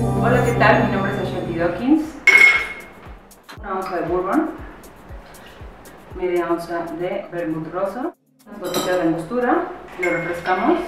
Hola, ¿qué tal? Mi nombre es Ashanti Dawkins. Una onza de bourbon, media onza de vermouth rosa, unas gotitas de angostura, lo refrescamos